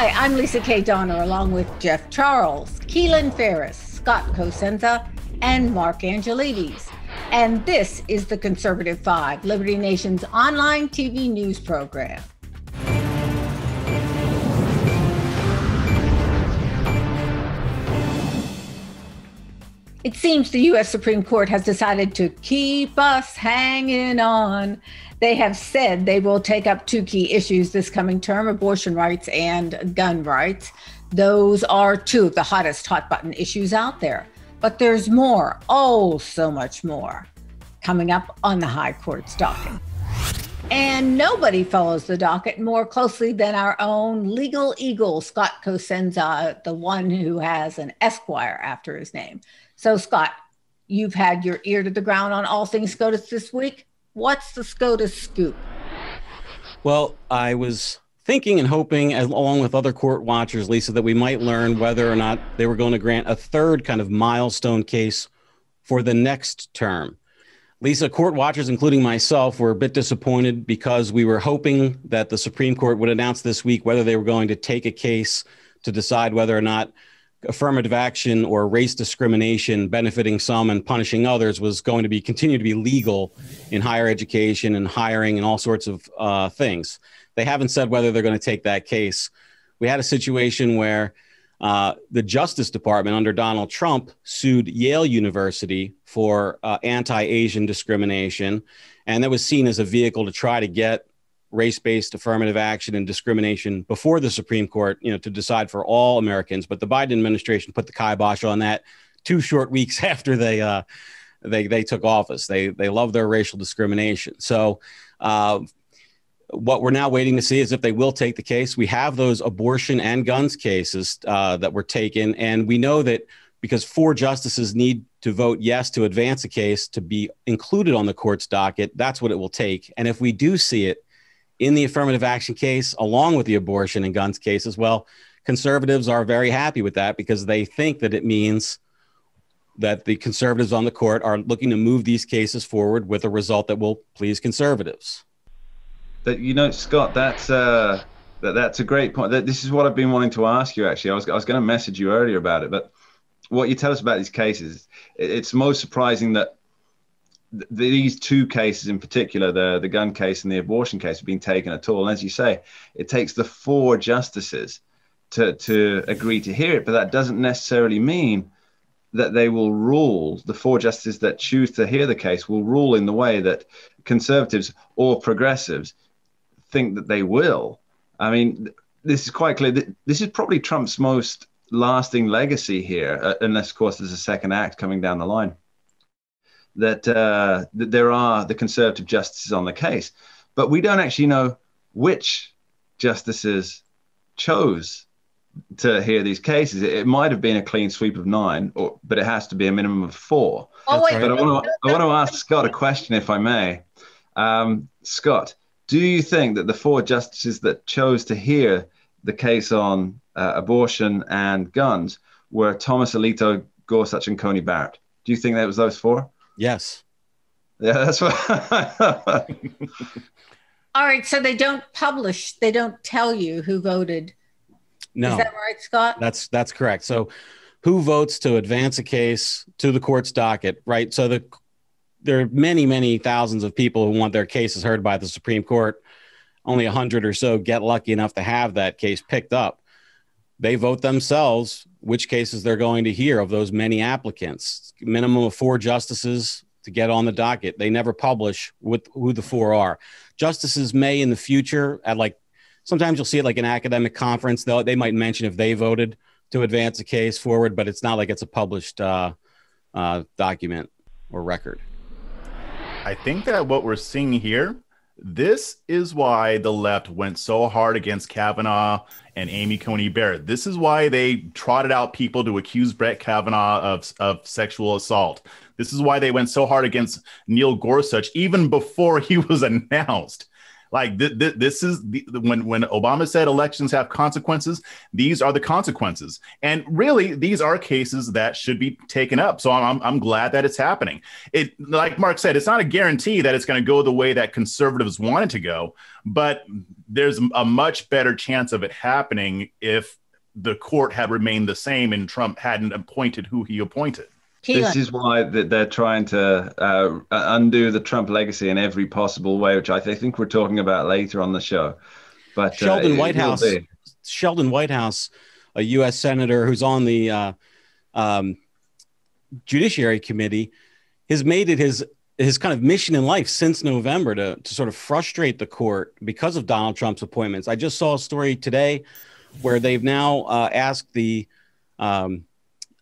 Hi, I'm Leesa K. Donner, along with Jeff Charles, Keelan Ferris, Scott Cosenza, and Mark Angelides. And this is the Conservative Five, Liberty Nation's online TV news program. It seems the U.S. Supreme Court has decided to keep us hanging on. They have said they will take up two key issues this coming term abortion rights and gun rights. Those are two of the hottest hot button issues out there. But there's more, oh, so much more, coming up on the High Court's docket. And nobody follows the docket more closely than our own legal eagle, Scott Cosenza, the one who has an Esquire after his name. So, Scott, you've had your ear to the ground on all things SCOTUS this week. What's the SCOTUS scoop? Well, I was thinking and hoping, as, along with other court watchers, Leesa, that we might learn whether or not they were going to grant a third kind of milestone case for the next term. Leesa, court watchers, including myself, were a bit disappointed because we were hoping that the Supreme Court would announce this week whether they were going to take a case to decide whether or not affirmative action or race discrimination benefiting some and punishing others was going to be continue to be legal in higher education and hiring and all sorts of uh, things. They haven't said whether they're going to take that case. We had a situation where uh, the Justice Department under Donald Trump sued Yale University for uh, anti Asian discrimination. And that was seen as a vehicle to try to get race-based affirmative action and discrimination before the Supreme Court, you know, to decide for all Americans. But the Biden administration put the kibosh on that two short weeks after they uh, they they took office. They they love their racial discrimination. So. Uh, what we're now waiting to see is if they will take the case. We have those abortion and guns cases uh, that were taken, and we know that because four justices need to vote yes to advance a case to be included on the court's docket, that's what it will take. And if we do see it, in the affirmative action case, along with the abortion and guns case as well, conservatives are very happy with that because they think that it means that the conservatives on the court are looking to move these cases forward with a result that will please conservatives. That you know, Scott, that's uh, that, that's a great point. That this is what I've been wanting to ask you. Actually, I was I was going to message you earlier about it, but what you tell us about these cases, it's most surprising that these two cases in particular, the the gun case and the abortion case, have been taken at all. And as you say, it takes the four justices to to agree to hear it, but that doesn't necessarily mean that they will rule. The four justices that choose to hear the case will rule in the way that conservatives or progressives think that they will. I mean, this is quite clear. This is probably Trump's most lasting legacy here, uh, unless, of course, there's a second act coming down the line that, uh, that there are the conservative justices on the case, but we don't actually know which justices chose to hear these cases. It, it might have been a clean sweep of nine, or but it has to be a minimum of four. Oh, wait, but I want to I want to ask Scott a question, if I may. Um, Scott, do you think that the four justices that chose to hear the case on uh, abortion and guns were Thomas Alito, Gorsuch, and Coney Barrett? Do you think that was those four? Yes. Yeah, that's what. All right, so they don't publish, they don't tell you who voted. No. Is that right, Scott? That's that's correct. So who votes to advance a case to the court's docket, right? So the there are many, many thousands of people who want their cases heard by the Supreme Court. Only a hundred or so get lucky enough to have that case picked up. They vote themselves which cases they're going to hear of those many applicants. Minimum of four justices to get on the docket. They never publish with who the four are. Justices may in the future at like sometimes you'll see it like an academic conference. Though they might mention if they voted to advance a case forward, but it's not like it's a published uh, uh, document or record. I think that what we're seeing here this is why the left went so hard against Kavanaugh and Amy Coney Barrett. This is why they trotted out people to accuse Brett Kavanaugh of, of sexual assault. This is why they went so hard against Neil Gorsuch even before he was announced. Like th- th- this is the, when when Obama said elections have consequences. These are the consequences, and really, these are cases that should be taken up. So I'm I'm glad that it's happening. It like Mark said, it's not a guarantee that it's going to go the way that conservatives want it to go, but there's a much better chance of it happening if the court had remained the same and Trump hadn't appointed who he appointed. This is why they're trying to uh, undo the Trump legacy in every possible way, which I think we're talking about later on the show. But uh, Sheldon uh, Whitehouse, Sheldon Whitehouse, a U.S. senator who's on the uh, um, Judiciary Committee, has made it his his kind of mission in life since November to to sort of frustrate the court because of Donald Trump's appointments. I just saw a story today where they've now uh, asked the um,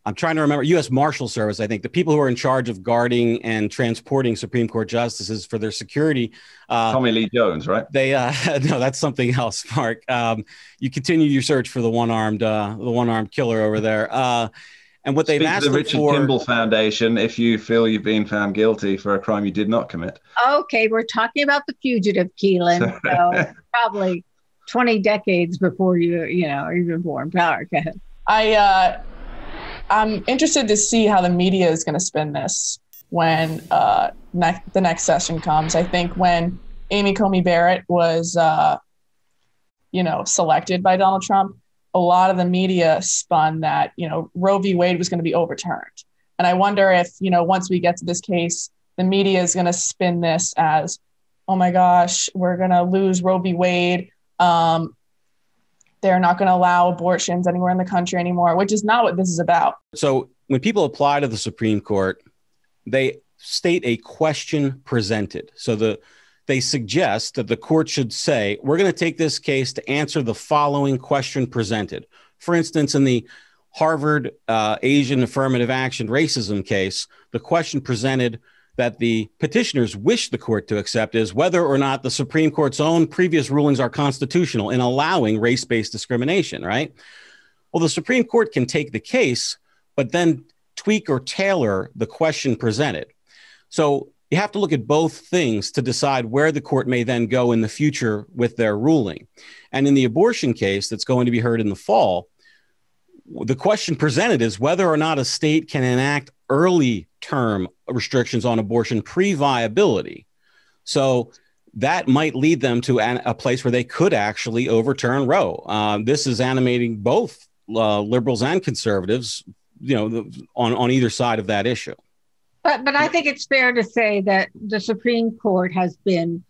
I'm trying to remember U.S. Marshal Service. I think the people who are in charge of guarding and transporting Supreme Court justices for their security. Uh, Tommy Lee Jones, right? They uh, no, that's something else, Mark. Um, you continue your search for the one-armed, uh, the one-armed killer over there. Uh, and what they've Speak asked the Richard for, Kimble Foundation, if you feel you've been found guilty for a crime you did not commit. Okay, we're talking about the fugitive, Keelan. So probably 20 decades before you, you know, are even born. Power. Go ahead. I uh, I'm interested to see how the media is going to spin this when uh, ne- the next session comes. I think when Amy Coney Barrett was, uh, you know, selected by Donald Trump, a lot of the media spun that you know Roe v. Wade was going to be overturned, and I wonder if you know once we get to this case, the media is going to spin this as, oh my gosh, we're going to lose Roe v. Wade. Um, they're not going to allow abortions anywhere in the country anymore, which is not what this is about. So when people apply to the Supreme Court, they state a question presented. So the they suggest that the court should say, we're going to take this case to answer the following question presented. For instance, in the Harvard uh, Asian affirmative action racism case, the question presented that the petitioners wish the court to accept is whether or not the Supreme Court's own previous rulings are constitutional in allowing race based discrimination, right? Well, the Supreme Court can take the case, but then tweak or tailor the question presented. So you have to look at both things to decide where the court may then go in the future with their ruling. And in the abortion case that's going to be heard in the fall, the question presented is whether or not a state can enact early term restrictions on abortion pre viability. So that might lead them to an, a place where they could actually overturn Roe. Uh, this is animating both uh, liberals and conservatives, you know, the, on on either side of that issue. But but I think it's fair to say that the Supreme Court has been,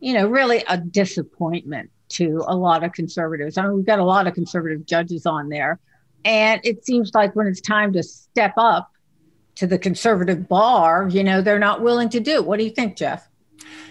you know, really a disappointment to a lot of conservatives. I mean, we've got a lot of conservative judges on there, and it seems like when it's time to step up to the conservative bar, you know, they're not willing to do. What do you think, Jeff?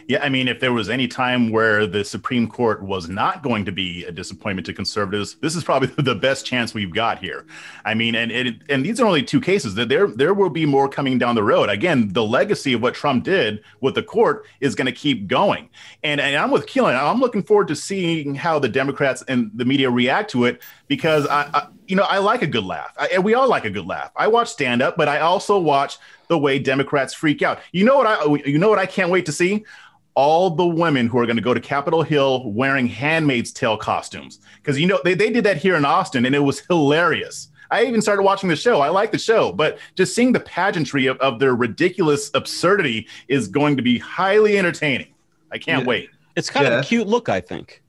Yeah, I mean, if there was any time where the Supreme Court was not going to be a disappointment to conservatives, this is probably the best chance we've got here. I mean, and and, and these are only two cases. That there there will be more coming down the road. Again, the legacy of what Trump did with the court is going to keep going. And, and I'm with Keelan. I'm looking forward to seeing how the Democrats and the media react to it because I, I you know, I like a good laugh. I, we all like a good laugh. I watch stand up, but I also watch the way Democrats freak out. You know what I you know what I can't wait to see? All the women who are going to go to Capitol Hill wearing Handmaid's Tale costumes because you know they, they did that here in Austin and it was hilarious. I even started watching the show. I like the show, but just seeing the pageantry of, of their ridiculous absurdity is going to be highly entertaining. I can't yeah. wait. It's kind yeah. of a cute look, I think.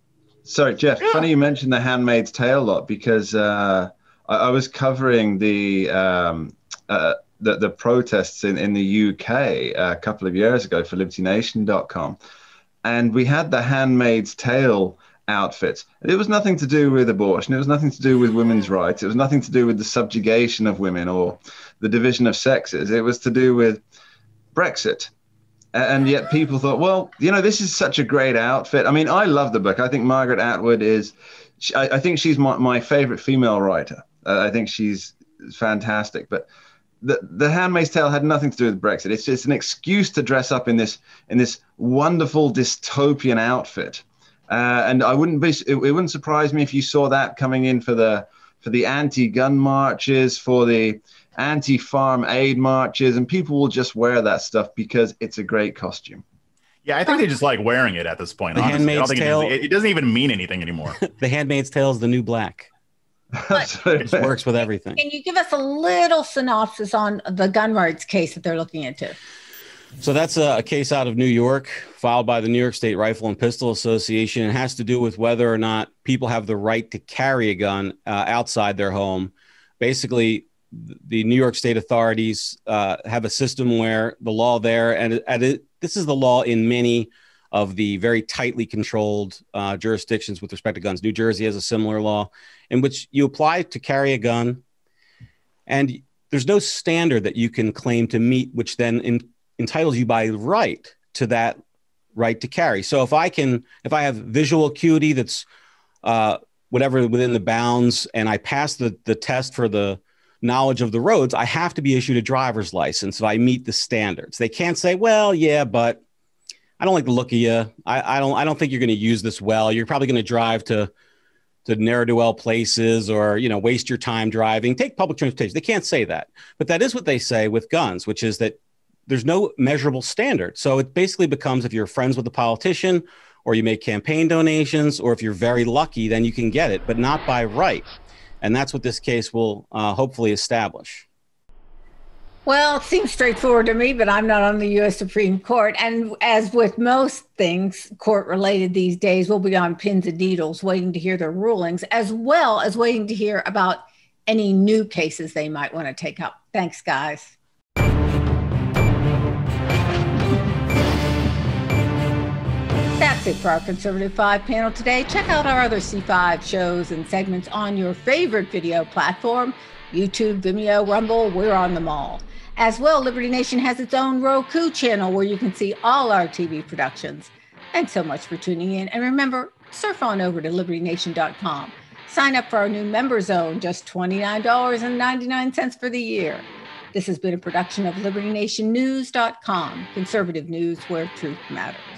Sorry, Jeff. Yeah. Funny you mentioned the Handmaid's Tale a lot because uh, I, I, was covering the um, uh, the, the protests in, in the UK uh, a couple of years ago for LibertyNation.com. And we had the Handmaid's Tale outfit. It was nothing to do with abortion. It was nothing to do with women's rights. It was nothing to do with the subjugation of women or the division of sexes. It was to do with Brexit. And yet people thought, well, you know, this is such a great outfit. I mean, I love the book. I think Margaret Atwood is, I, I think she's my, my favorite female writer. Uh, I think she's fantastic. But the, the Handmaid's Tale had nothing to do with Brexit. It's just an excuse to dress up in this in this wonderful dystopian outfit. Uh, and I wouldn't be it, it, wouldn't surprise me if you saw that coming in for the for the anti-gun marches, for the anti-farm aid marches, and people will just wear that stuff because it's a great costume. Yeah, I think they just like wearing it at this point. The honestly. I don't Handmaid's think it, Tale- it, it doesn't even mean anything anymore. The Handmaid's Tale is the new black. It works with everything. Can you give us a little synopsis on the gun rights case that they're looking into? So that's a, a case out of New York, filed by the New York State Rifle and Pistol Association. It has to do with whether or not people have the right to carry a gun uh, outside their home. Basically, th- the New York State authorities uh, have a system where the law there, and, and it, this is the law in many of the very tightly controlled uh, jurisdictions with respect to guns. New Jersey has a similar law in which you apply to carry a gun, and there's no standard that you can claim to meet, which then in, entitles you by right to that right to carry. So if I can, if I have visual acuity that's uh, whatever within the bounds, and I pass the the test for the knowledge of the roads, I have to be issued a driver's license if I meet the standards. They can't say, well, yeah, but I don't like the look of you. I, I don't I don't think you're going to use this well. You're probably going to drive to to ne'er do well places or you know waste your time driving. Take public transportation. They can't say that, but that is what they say with guns, which is that there's no measurable standard. So it basically becomes if you're friends with a politician or you make campaign donations, or if you're very lucky, then you can get it, but not by right. And that's what this case will uh, hopefully establish. Well, it seems straightforward to me, but I'm not on the U.S. Supreme Court. And as with most things court related these days, we'll be on pins and needles waiting to hear their rulings, as well as waiting to hear about any new cases they might want to take up. Thanks, guys. For our Conservative 5 panel today. Check out our other C5 shows and segments on your favorite video platform YouTube, Vimeo, Rumble, we're on them all. As well, Liberty Nation has its own Roku channel where you can see all our TV productions. Thanks so much for tuning in. And remember, surf on over to libertynation.com. Sign up for our new member zone, just $29.99 for the year. This has been a production of libertynationnews.com, conservative news where truth matters.